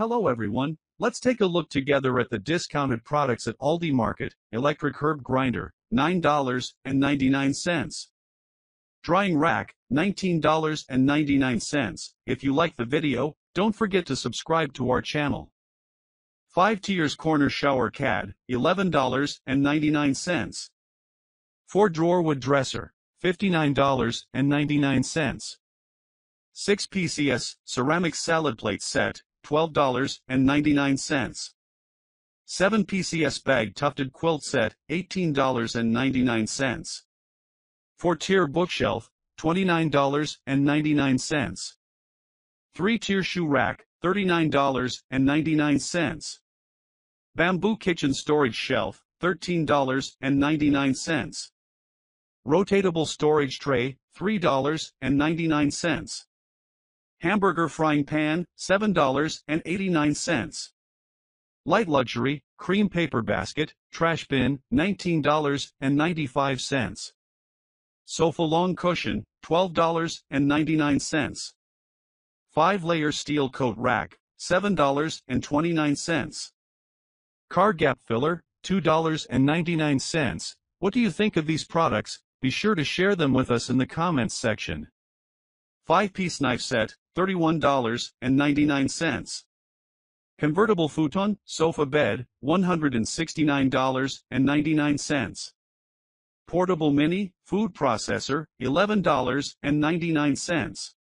Hello everyone, let's take a look together at the discounted products at Aldi Market, electric herb grinder, $9.99. Drying rack, $19.99. If you like the video, don't forget to subscribe to our channel. 5 tiers corner shower CAD, $11.99. 4 drawer wood dresser, $59.99. 6 PCS ceramic salad plate set, $12.99. 7 PCS bag tufted quilt set, $18.99. 4-tier bookshelf, $29.99. 3-tier shoe rack, $39.99. Bamboo kitchen storage shelf, $13.99. Rotatable storage tray, $3.99. Hamburger frying pan, $7.89. Light luxury, cream paper basket, trash bin, $19.95. Sofa long cushion, $12.99. 5-layer steel coat rack, $7.29. Car gap filler, $2.99. What do you think of these products? Be sure to share them with us in the comments section. 5-piece knife set, $31.99. Convertible futon, sofa bed, $169.99. Portable mini, food processor, $11.99.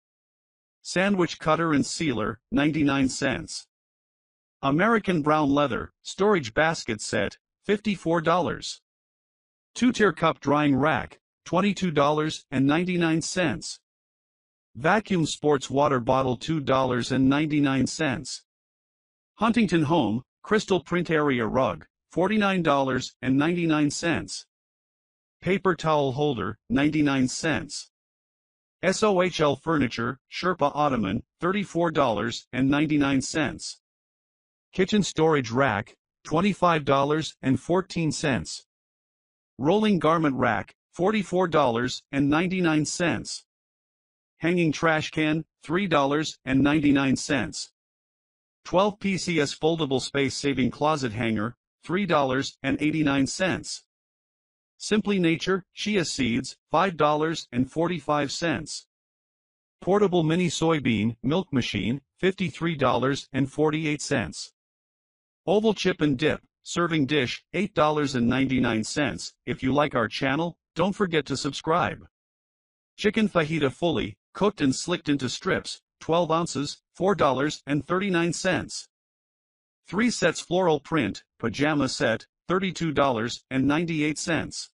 Sandwich cutter and sealer, 99 cents. American brown leather, storage basket set, $54. Two-tier cup drying rack, $22.99. Vacuum sports water bottle $2.99. Huntington Home, crystal print area rug, $49.99. Paper towel holder, 99 cents. SOHL furniture, Sherpa ottoman, $34.99. Kitchen storage rack, $25.14. Rolling garment rack, $44.99. Hanging trash can, $3.99. 12 PCS foldable space-saving closet hanger, $3.89. Simply Nature, chia seeds, $5.45. Portable mini soybean milk machine, $53.48. Oval chip and dip, serving dish, $8.99. If you like our channel, don't forget to subscribe. Chicken fajita fully, cooked and slicked into strips, 12 ounces, $4.39. 3 sets floral print, pajama set, $32.98.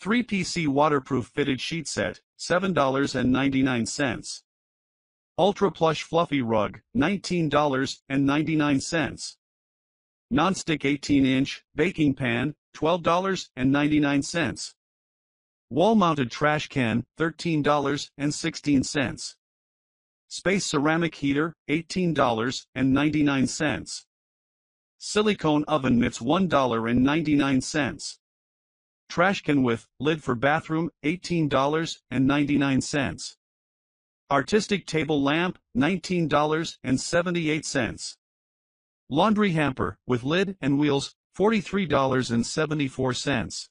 3 PC waterproof fitted sheet set, $7.99. Ultra plush fluffy rug, $19.99. Nonstick 18-inch baking pan, $12.99. Wall-mounted trash can, $13.16. Space ceramic heater, $18.99. Silicone oven mitts $1.99. Trash can with lid for bathroom, $18.99. Artistic table lamp, $19.78. Laundry hamper with lid and wheels, $43.74.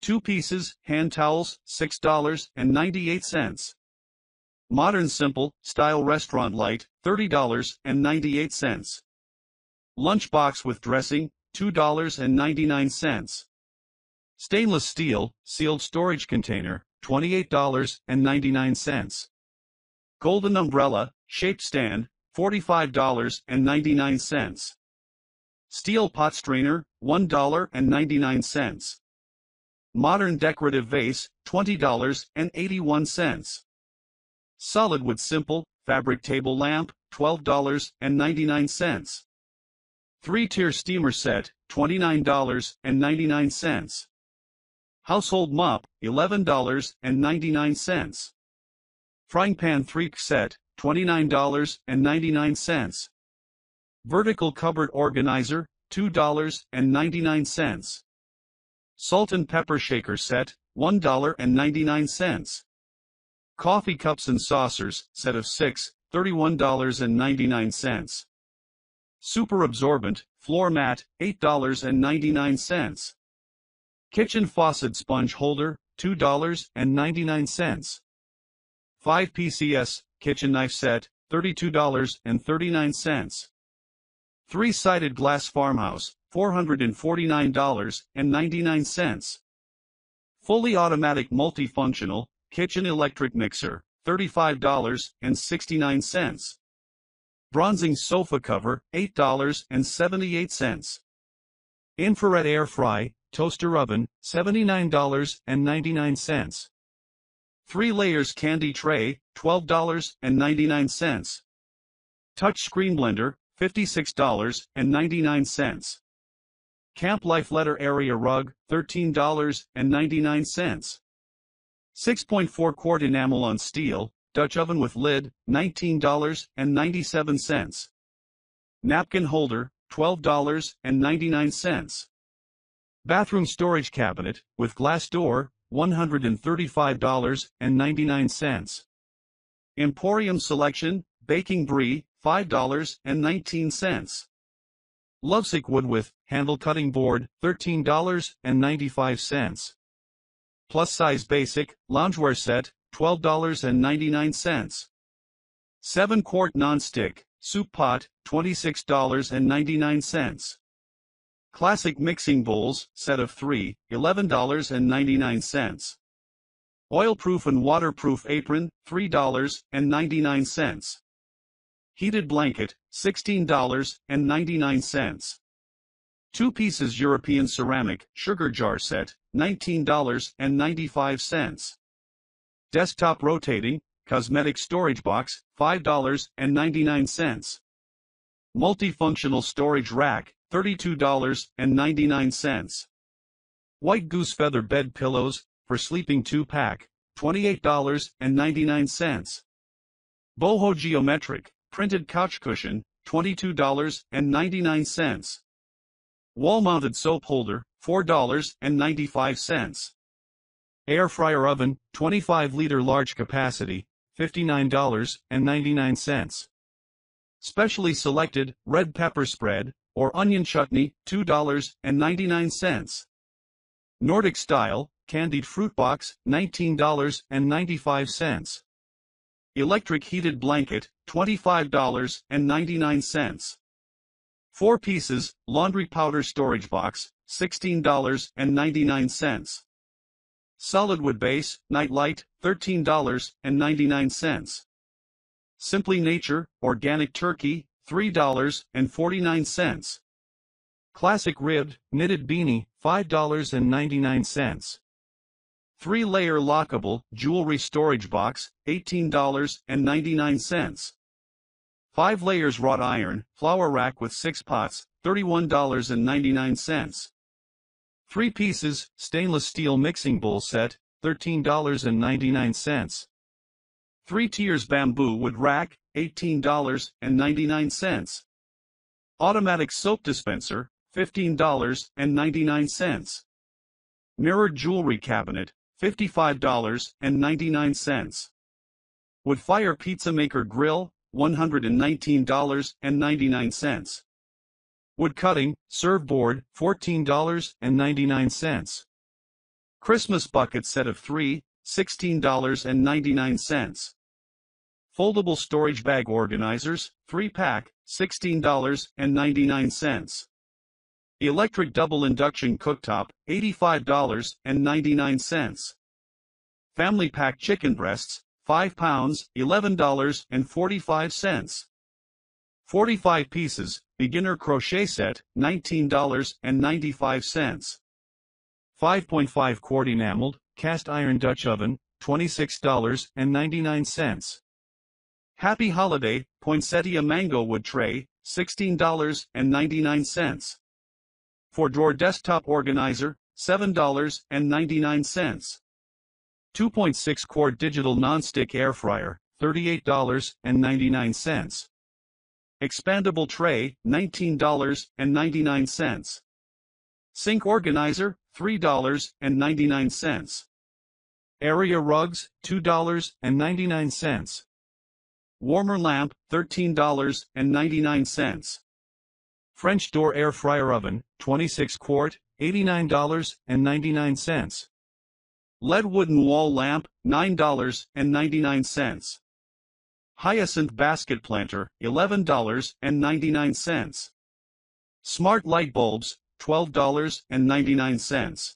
Two pieces, hand towels, $6.98. Modern Simple, Style Restaurant Light, $30.98. Lunchbox with dressing, $2.99. Stainless steel, sealed storage container, $28.99. Golden umbrella, shaped stand, $45.99. Steel pot strainer, $1.99. Modern decorative vase, $20.81. Solid wood simple, fabric table lamp, $12.99. Three-tier steamer set, $29.99. Household mop, $11.99. Frying pan 3 set, $29.99. Vertical cupboard organizer, $2.99. Salt and pepper shaker set, $1.99. Coffee cups and saucers, set of 6, $31.99. Super absorbent, floor mat, $8.99. Kitchen faucet sponge holder, $2.99. 5 PCS, kitchen knife set, $32.39. Three-sided glass farmhouse, $449.99. Fully automatic multifunctional, kitchen electric mixer, $35.69. Bronzing sofa cover, $8.78. Infrared air fry, toaster oven, $79.99. 3 layers candy tray, $12.99. Touch screen blender, $56.99. Camp Life letter area rug, $13.99. 6.4 quart enamel on steel, Dutch oven with lid, $19.97. Napkin holder, $12.99. Bathroom storage cabinet, with glass door, $135.99. Emporium selection, baking brie, $5.19. Lovesick wood with handle cutting board, $13.95. Plus size basic, loungewear set, $12.99. 7 quart non-stick, soup pot, $26.99. Classic mixing bowls, set of 3, $11.99. Oil-proof and waterproof apron, $3.99. Heated blanket, $16.99. Two pieces European ceramic sugar jar set, $19.95. Desktop rotating, cosmetic storage box, $5.99. Multifunctional storage rack, $32.99. White goose feather bed pillows, for sleeping 2-pack, $28.99. Boho geometric, printed couch cushion, $22.99. Wall-mounted soap holder, $4.95. Air fryer oven, 25-liter large capacity, $59.99. Specially selected, red pepper spread, or onion chutney, $2.99. Nordic style, candied fruit box, $19.95. Electric heated blanket, $25.99. 4 pieces, laundry powder storage box, $16.99. Solid wood base, night light, $13.99. Simply Nature, organic turkey, $3.49. Classic ribbed, knitted beanie, $5.99. Three-layer lockable, jewelry storage box, $18.99. Five layers wrought iron, flour rack with six pots, $31.99. Three pieces, stainless steel mixing bowl set, $13.99. Three tiers bamboo wood rack, $18.99. Automatic soap dispenser, $15.99. Mirrored jewelry cabinet, $55.99. Wood fire pizza maker grill, $119.99. Wood cutting, serve board, $14.99. Christmas bucket set of 3, $16.99. Foldable storage bag organizers, 3 pack, $16.99. Electric double induction cooktop, $85.99. Family pack chicken breasts, 5 pounds, $11.45. 45 pieces, beginner crochet set, $19.95. 5.5 quart enameled, cast iron Dutch oven, $26.99. Happy Holiday, poinsettia mango wood tray, $16.99. 4 drawer desktop organizer, $7.99. 2.6 quart digital nonstick air fryer, $38.99. Expandable tray, $19.99. Sink organizer, $3.99. Area rugs, $2.99. Warmer lamp, $13.99. French door air fryer oven, 26 quart, $89.99. LED wooden wall lamp, $9.99. Hyacinth basket planter, $11.99. Smart light bulbs, $12.99.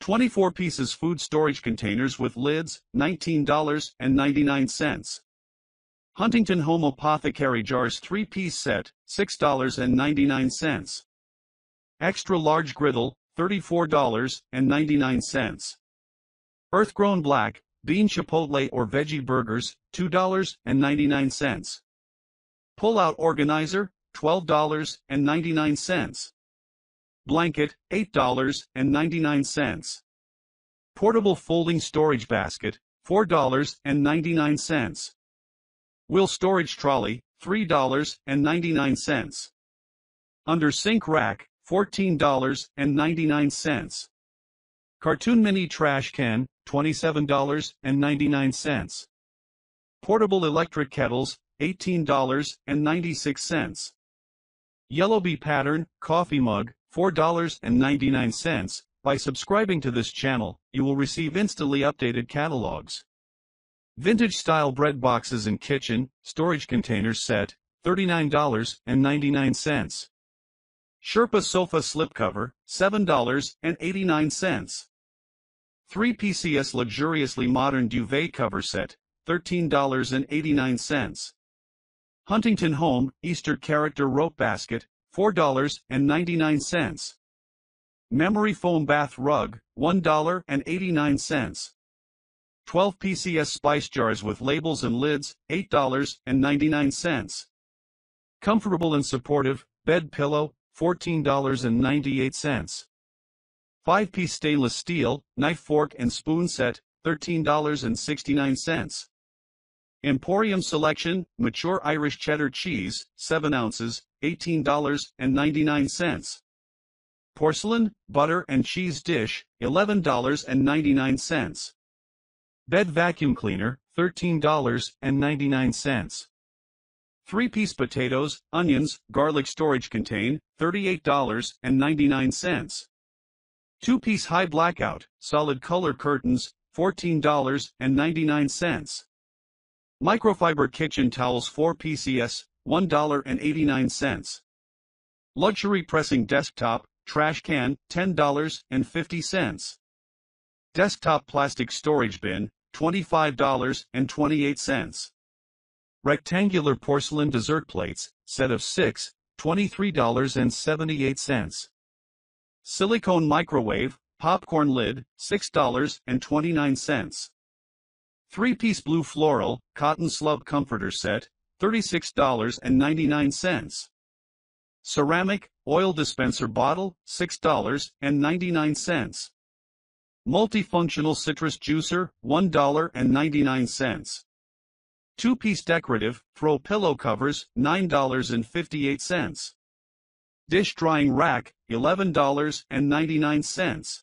24 pieces food storage containers with lids, $19.99. Huntington Home Apothecary Jars 3-piece set, $6.99. Extra large griddle, $34.99. Earth-grown black, bean chipotle or veggie burgers, $2.99. Pull-out organizer, $12.99. Blanket, $8.99. Portable folding storage basket, $4.99. Wheel storage trolley, $3.99. Under sink rack, $14.99. Cartoon mini trash can, $27.99. Portable electric kettles, $18.96. Yellow Bee pattern, coffee mug, $4.99. By subscribing to this channel, you will receive instantly updated catalogs. Vintage style bread boxes and kitchen, storage containers set, $39.99. Sherpa sofa slipcover, $7.89. 3 PCS luxuriously modern duvet cover set, $13.89. Huntington Home Easter character rope basket, $4.99. Memory foam bath rug, $1.89. 12 PCS spice jars with labels and lids, $8.99. Comfortable and supportive, bed pillow, $14.98. 5-piece stainless steel, knife fork and spoon set, $13.69. Emporium Selection, mature Irish cheddar cheese, 7 ounces, $18.99. Porcelain, butter and cheese dish, $11.99. Bed vacuum cleaner, $13.99. 3-piece potatoes, onions, garlic storage contain, $38.99. 2-piece high blackout, solid color curtains, $14.99. Microfiber kitchen towels 4 PCS, $1.89. Luxury pressing desktop, trash can, $10.50. Desktop plastic storage bin, $25.28. Rectangular porcelain dessert plates, set of 6, $23.78. Silicone microwave, popcorn lid, $6.29. 3-piece blue floral, cotton slub comforter set, $36.99. Ceramic, oil dispenser bottle, $6.99. Multifunctional citrus juicer, $1.99. Two-piece decorative, throw pillow covers, $9.58. Dish drying rack, $11.99.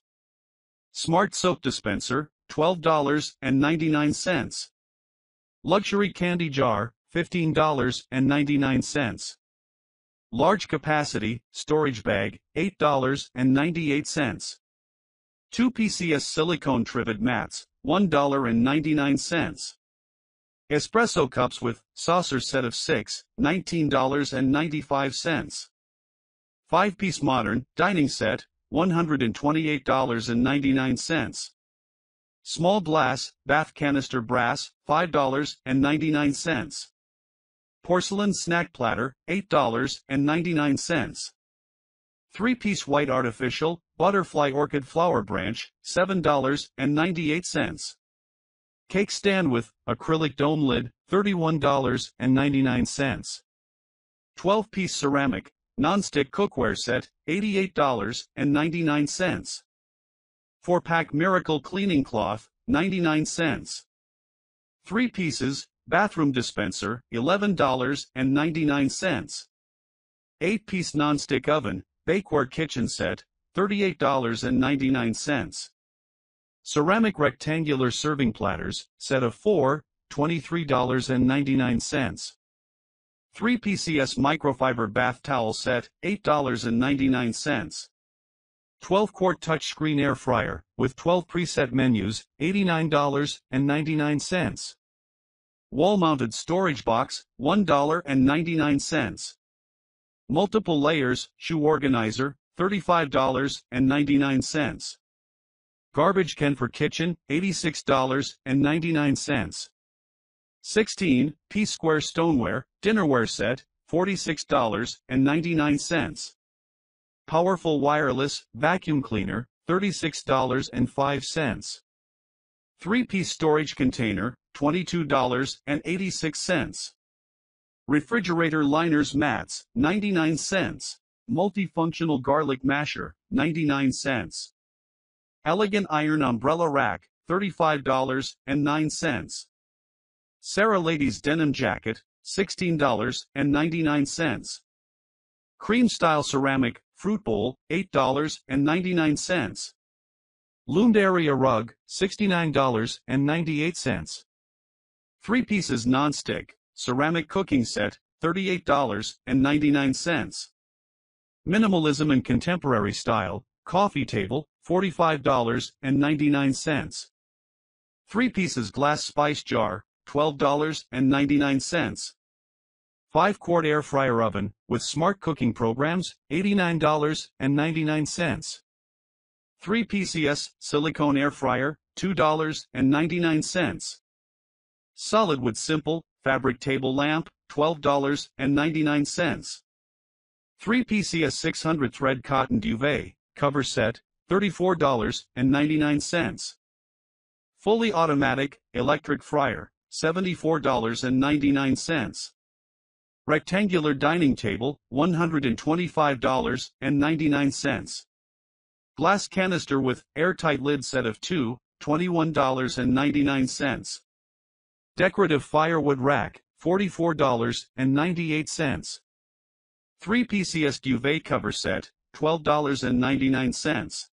Smart soap dispenser, $12.99. Luxury candy jar, $15.99. Large capacity, storage bag, $8.98. 2 PCS silicone trivet mats, $1.99. Espresso cups with saucer set of 6, $19.95. 5-piece modern dining set, $128.99. Small glass, bath canister brass, $5.99. Porcelain snack platter, $8.99. Three-piece white artificial, butterfly orchid flower branch, $7.98. Cake stand with acrylic dome lid, $31.99. 12-piece ceramic, non-stick cookware set, $88.99. 4-pack Miracle Cleaning Cloth, 99 cents. 3 pieces, bathroom dispenser, $11.99. 8-piece non-stick oven, bakeware kitchen set, $38.99. Ceramic rectangular serving platters, set of 4, $23.99. 3 PCS microfiber bath towel set, $8.99. 12 quart touchscreen air fryer, with 12 preset menus, $89.99. Wall mounted storage box, $1.99. Multiple layers, shoe organizer, $35.99. Garbage can for kitchen, $86.99. 16 piece square stoneware, dinnerware set, $46.99. Powerful wireless vacuum cleaner, $36.05. 3-piece storage container, $22.86. Refrigerator liners mats, 99 cents. Multifunctional garlic masher, 99 cents. Elegant iron umbrella rack, $35.09. Sarah Lady's denim jacket, $16.99. Cream style ceramic fruit bowl, $8.99. Loomed area rug, $69.98. 3 pieces non-stick, ceramic cooking set, $38.99. Minimalism and contemporary style, coffee table, $45.99. 3 pieces glass spice jar, $12.99. 5 quart air fryer oven, with smart cooking programs, $89.99. 3 PCS silicone air fryer, $2.99. Solid wood simple, fabric table lamp, $12.99. 3 PCS 600 thread cotton duvet, cover set, $34.99. Fully automatic, electric fryer, $74.99. Rectangular dining table, $125.99. Glass canister with airtight lid set of 2, $21.99. Decorative firewood rack, $44.98. 3 PCS duvet cover set, $12.99.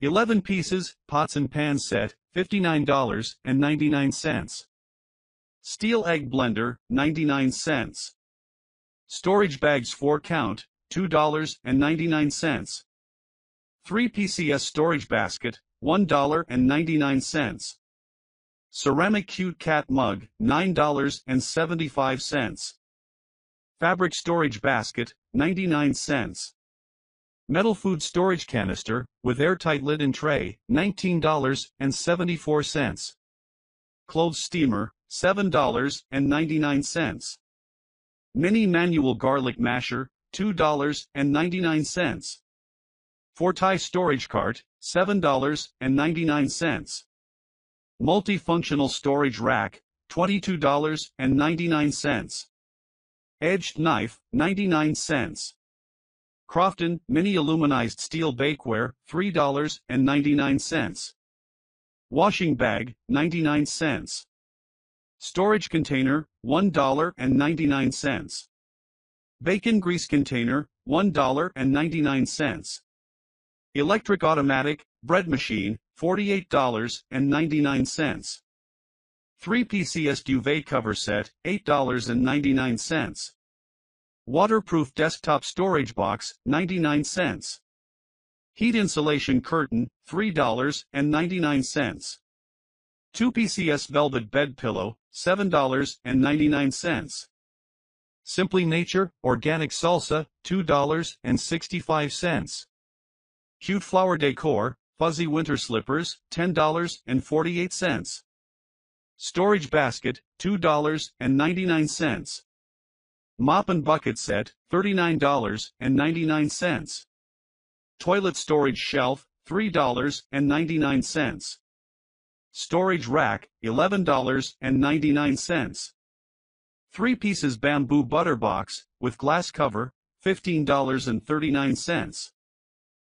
11 pieces, pots and pans set, $59.99. Steel egg blender, 99 cents. Storage bags 4 count, $2.99. 3 PCS storage basket, $1.99. Ceramic cute cat mug, $9.75. Fabric storage basket, 99 cents. Metal food storage canister, with airtight lid and tray, $19.74. Clothes steamer, $7.99. Mini manual garlic masher, $2.99. Forti storage cart, $7.99. Multifunctional storage rack, $22.99. Edged knife, 99 cents. Crofton mini aluminized steel bakeware, $3.99. Washing bag, 99 cents. Storage container, $1.99. Bacon grease container, $1.99. Electric automatic bread machine, $48.99. 3 PCS duvet cover set, $8.99. Waterproof desktop storage box, 99 cents. Heat insulation curtain, $3.99. 2 PCS velvet bed pillow, $7.99. Simply Nature organic salsa, $2.65. Cute flower decor, fuzzy winter slippers, $10.48. Storage basket, $2.99. Mop and bucket set, $39.99. Toilet storage shelf, $3.99. Storage rack, $11.99. 3 pieces bamboo butter box, with glass cover, $15.39.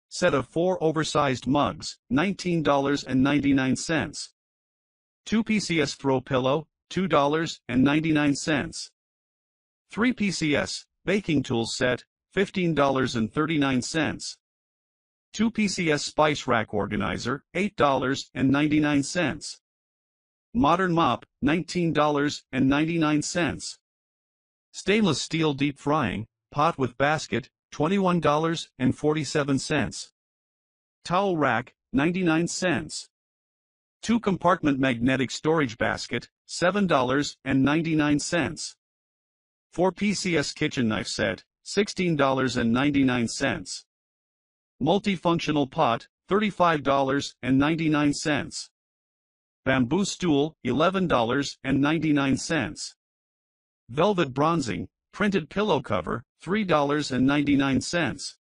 Set of 4 oversized mugs, $19.99. 2 PCS throw pillow, $2.99. 3 PCS, baking tools set, $15.39. 2 PCS spice rack organizer, $8.99. Modern mop, $19.99. Stainless steel deep frying, pot with basket, $21.47. Towel rack, 99 cents. Two compartment magnetic storage basket, $7.99. 4 PCS kitchen knife set, $16.99. Multifunctional pot, $35.99. Bamboo stool, $11.99. Velvet bronzing, printed pillow cover, $3.99.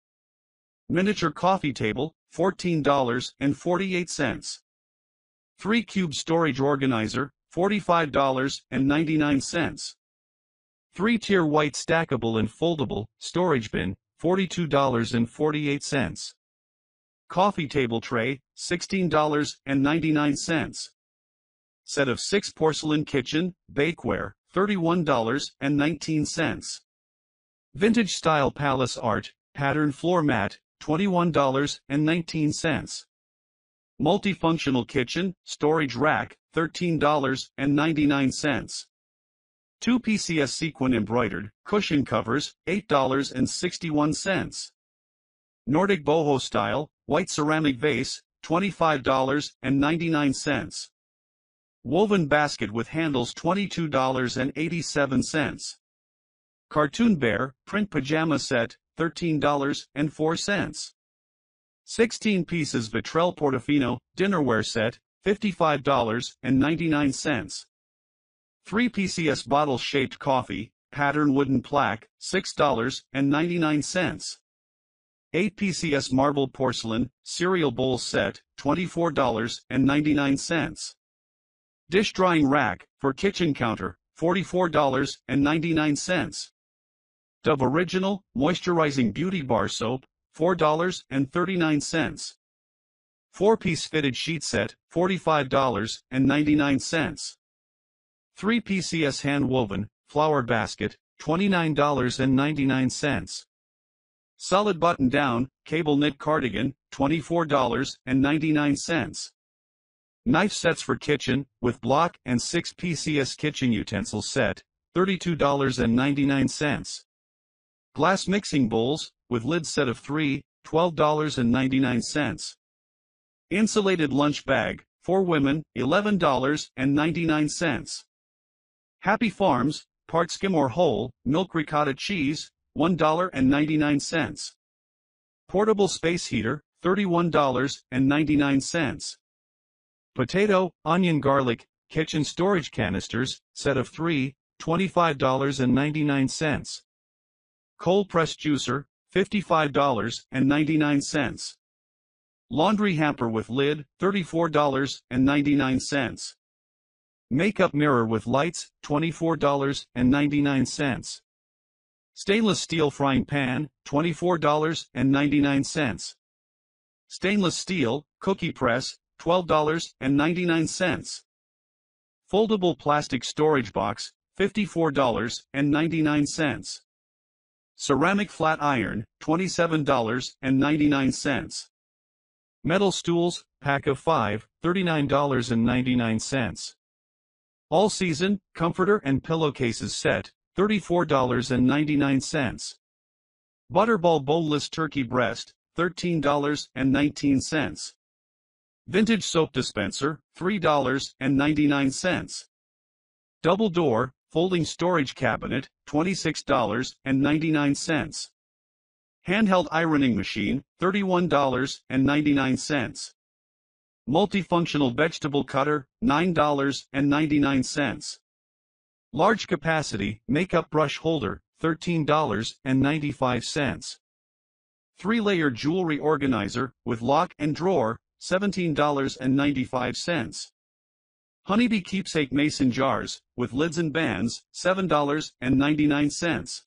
Miniature coffee table, $14.48. 3 cube storage organizer, $45.99. 3-tier white stackable and foldable storage bin, $42.48. Coffee table tray, $16.99. Set of 6 porcelain kitchen, bakeware, $31.19. Vintage style palace art, pattern floor mat, $21.19. Multifunctional kitchen, storage rack, $13.99. 2 PCS sequin embroidered, cushion covers, $8.61. Nordic boho style, white ceramic vase, $25.99. Woven basket with handles $22.87. Cartoon bear, print pajama set, $13.04. 16 pieces Vitrell Portofino, dinnerware set, $55.99. 3 PCS bottle-shaped coffee, pattern wooden plaque, $6.99. 8 PCS marble porcelain, cereal bowl set, $24.99. Dish drying rack, for kitchen counter, $44.99. Dove Original, Moisturizing Beauty Bar Soap, $4.39. 4-piece fitted sheet set, $45.99. 3 PCS hand woven, flower basket, $29.99. Solid button down, cable knit cardigan, $24.99. Knife sets for kitchen, with block and 6 PCS kitchen utensils set, $32.99. Glass mixing bowls, with lid set of 3, $12.99. Insulated lunch bag, for women, $11.99. Happy Farms, part skim or whole, milk ricotta cheese, $1.99. Portable space heater, $31.99. Potato, onion garlic, kitchen storage canisters, set of 3, $25.99. Cold press juicer, $55.99. Laundry hamper with lid, $34.99. Makeup mirror with lights, $24.99. Stainless steel frying pan, $24.99. Stainless steel, cookie press, $12.99. Foldable plastic storage box, $54.99. Ceramic flat iron, $27.99. Metal stools, pack of 5, $39.99. All season, comforter and pillowcases set, $34.99. Butterball boneless turkey breast, $13.19. Vintage soap dispenser, $3.99. Double door, folding storage cabinet, $26.99. Handheld ironing machine, $31.99. Multifunctional vegetable cutter, $9.99. Large capacity makeup brush holder, $13.95. Three-layer jewelry organizer with lock and drawer, $17.95. Honeybee keepsake mason jars, with lids and bands, $7.99.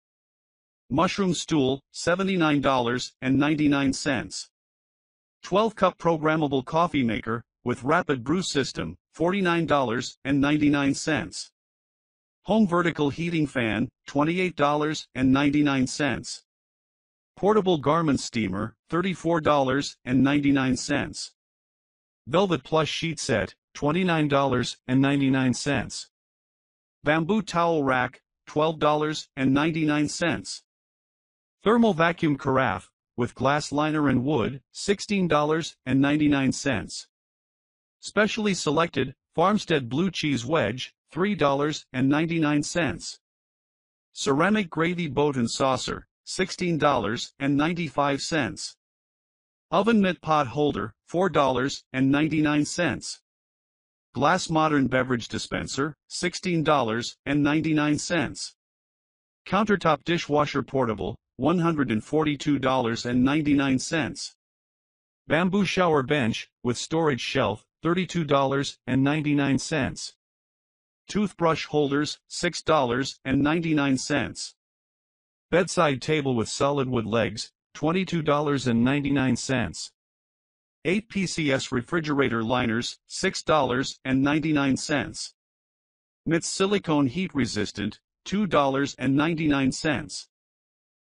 Mushroom stool, $79.99. 12-cup programmable coffee maker, with rapid brew system, $49.99. Home vertical heating fan, $28.99. Portable garment steamer, $34.99. Velvet plush sheet set, $29.99. Bamboo towel rack, $12.99. Thermal vacuum carafe, with glass liner and wood, $16.99. Specially selected, Farmstead blue cheese wedge, $3.99. Ceramic gravy boat and saucer, $16.95. Oven mitt pot holder, $4.99. Glass modern beverage dispenser, $16.99. Countertop dishwasher portable, $142.99. Bamboo shower bench, with storage shelf, $32.99. Toothbrush holders, $6.99. Bedside table with solid wood legs, $22.99. 8 PCS refrigerator liners, $6.99. Mitts silicone heat resistant, $2.99.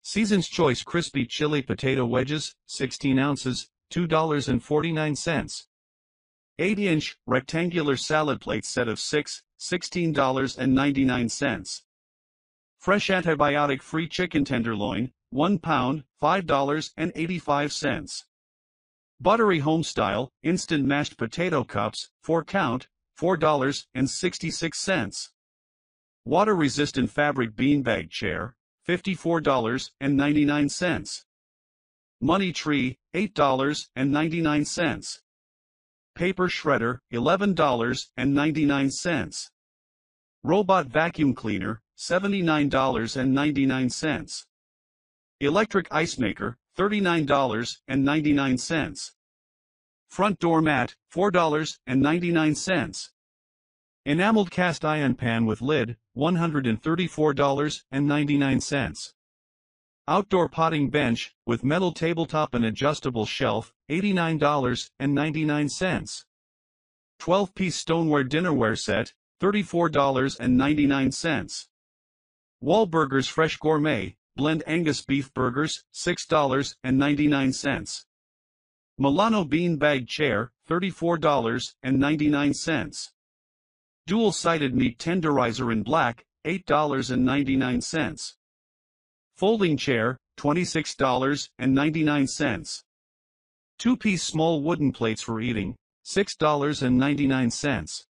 Season's Choice crispy chili potato wedges, 16 ounces, $2.49. 8-inch rectangular salad plate set of 6, $16.99. Fresh antibiotic-free chicken tenderloin, 1 pound, $5.85. Buttery home-style, instant mashed potato cups, 4 count, $4.66. Water-resistant fabric beanbag chair, $54.99. Money Tree, $8.99. Paper Shredder, $11.99. Robot Vacuum Cleaner, $79.99. Electric Ice Maker, $39.99. Front Door Mat, $4.99. Enameled cast iron pan with lid, $134.99. Outdoor potting bench, with metal tabletop and adjustable shelf, $89.99. 12-piece stoneware dinnerware set, $34.99. Wahlburgers Fresh Gourmet, blend Angus beef burgers, $6.99. Milano bean bag chair, $34.99. Dual-sided meat tenderizer in black, $8.99. Folding chair, $26.99. Two-piece small wooden plates for eating, $6.99.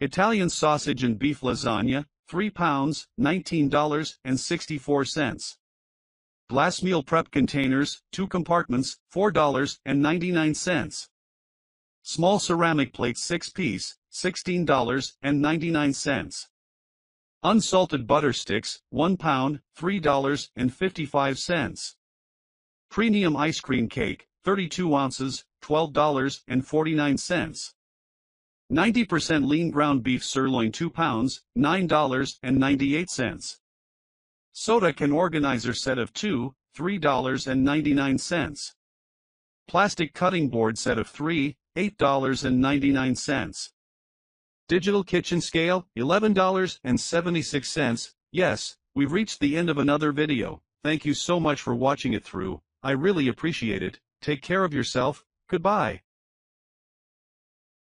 Italian sausage and beef lasagna, 3 pounds, $19.64. Glass meal prep containers, 2 compartments, $4.99. Small ceramic plate 6 piece, $16.99. Unsalted butter sticks, 1 pound, $3.55. Premium ice cream cake, 32 ounces, $12.49. 90% lean ground beef sirloin 2 pounds, $9.98. Soda can organizer set of 2, $3.99. Plastic cutting board set of 3, $8.99. Digital kitchen scale, $11.76. Yes, we've reached the end of another video. Thank you so much for watching it through. I really appreciate it. Take care of yourself. Goodbye.